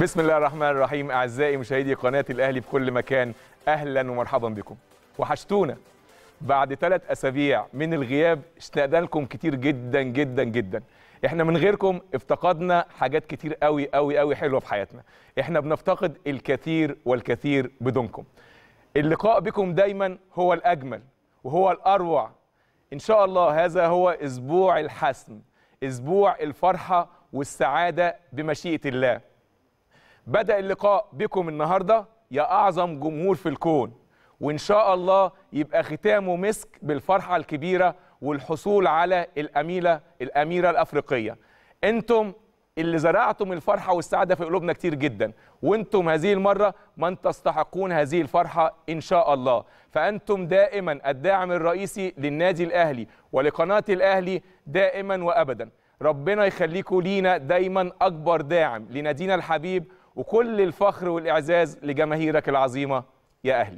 بسم الله الرحمن الرحيم. أعزائي مشاهدي قناة الأهلي في كل مكان أهلا ومرحبا بكم. وحشتونا. بعد ثلاث أسابيع من الغياب اشتقنا لكم كتير جدا جدا جدا. إحنا من غيركم افتقدنا حاجات كتير قوي قوي قوي حلوة في حياتنا. إحنا بنفتقد الكثير والكثير بدونكم. اللقاء بكم دايما هو الأجمل وهو الأروع. إن شاء الله هذا هو أسبوع الحسم أسبوع الفرحة والسعادة بمشيئة الله. بدأ اللقاء بكم النهارده. يا أعظم جمهور في الكون. وإن شاء الله يبقى ختامه مسك بالفرحة الكبيرة والحصول على الأميرة الأميرة الأفريقية. أنتم اللي زرعتم الفرحة والسعادة في قلوبنا كتير جدا. وأنتم هذه المرة من تستحقون هذه الفرحة إن شاء الله. فأنتم دائما الداعم الرئيسي للنادي الأهلي ولقناة الأهلي دائما وأبدا. ربنا يخليكم لينا دايما أكبر داعم لنادينا الحبيب وكل الفخر والإعزاز لجماهيرك العظيمة يا أهلي.